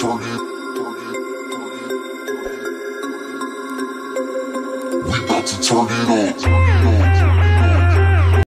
turn it. We about to turn it on.